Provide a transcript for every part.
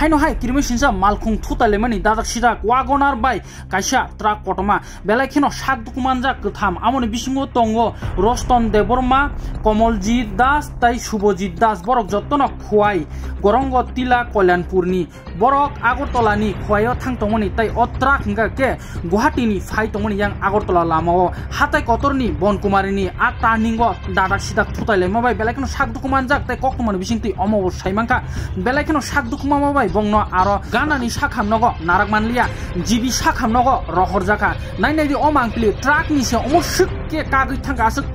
haino hai kirimi sinsa malkhung thutalemani dadak sida wagonar bai kaisa truck kotoma belai kheno sak dukumanja kwtham amoni bisingo tongo roston deborma Kamaljit Das তাই শুভজিৎ দাস বরক যত্ন খুয়াই গরঙ্গ তিলা কল্যাণপুরনি বরক আগরতলানি খুয়াইও থাংতমনি তাই অত্রা হিংগা কে গুয়াহাটিনি ফাই তমনি ইয়াং আগরতলা লামাও হাতাই কতরনি বনকুমারিনি আ টার্নিং দাদাক সিদাক থুতাইলে মাবাই বেলাইকেনো সাক দুকুমান যাক তাই কক্তমানি বিসিংতি অমব সাইমাংকা বেলাইকেনো সাক দুকুমা মাবাই বংন আরও গানানি সাখাম নগ নারাক মানলিয়া জিবি সাখাম নগ রহর জাকা নাই নাইদি অমাংকলি ট্রাকনি সে অমসুক কে কাগৈ থাঙ্গা আসুক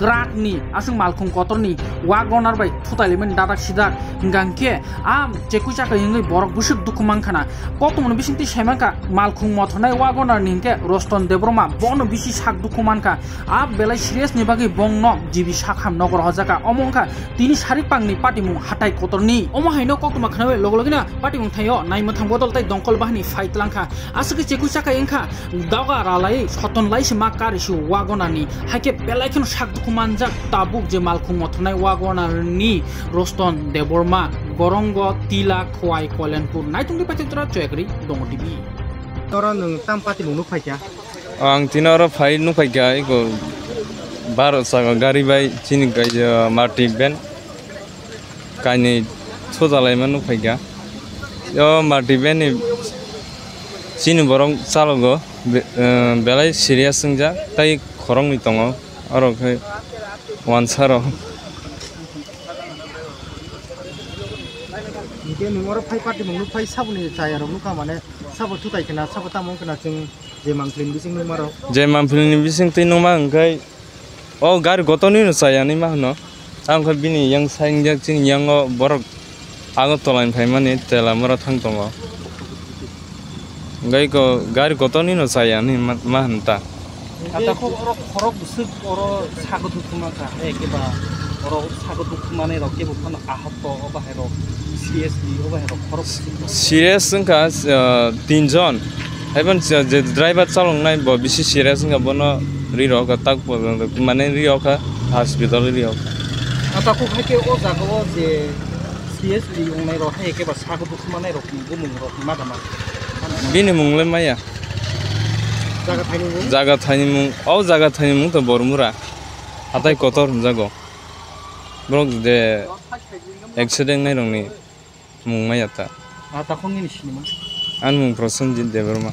ট্রাক গ্রাকনি asung malkhung kotorni wa gonar bai thutali men dadak sidak hingangke am cheku chaka hingai borok busuk dukhu mangkhana kotomon bisinti semangka malkhung mothonai wa gonar ningke roston debroma bono bisi sak dukhu manka ab belai serious ni bagi bongno jibi sakham nogor hojaka omongka tini sarik pangni patimung hatai kotorni omo haino kokoma khanawe logologina patimung thayo naima thangbodol tai dongkol bahani fight langkha asuki cheku chaka engkha daga ralai soton laisi makari su wa gonani haike belai khano sak dukhu manjak tab tabuk je malkhung mothonai wagonarni roston deborma gorongo tila khwai kolenpur naitungni pachitra choekri dongo tv tora nung tam pati mung nukhai kya ang tinara phai nukhai iko bar saga gari bai chini kai marti ben kaini chodalai man nukhai yo marti ben ni chini borong chalogo belai serious sungja tai khorong ni tongo Arong kay one saro. Ini nomor fai parti mengurut fai sabu nih saya arong luka mana sabu tuh kayak kena sabu tamong kena ceng jemang film bising nomor. Jemang film bising tuh nomor enggak. Oh gar goto nih saya nih mah no. Angkat bini yang sayang jak cing yang o borok agot tolain fai mana telah merat hang tongo. Enggak kok gar goto nih saya nih mah entah. চিৰিয়াছ সংখ্যা তিনিজন এইবন driver চালক নাই বেছি চিৰিয়াছ সংখ্যা বন ৰিহক তাক মানে ৰিহক হস্পিটেল ৰিহক বিনি মুংলৈ মায়া জায়গা থাইনি মুং অ জায়গা থাইনি মুং তো বরমুরা হাতাই কতর জাগো। ব্রক দে এক্সিডেন্ট নাই রংনি মুং মাই আতা আ তখন নিছিনি মা মুং প্রসন দেবরমা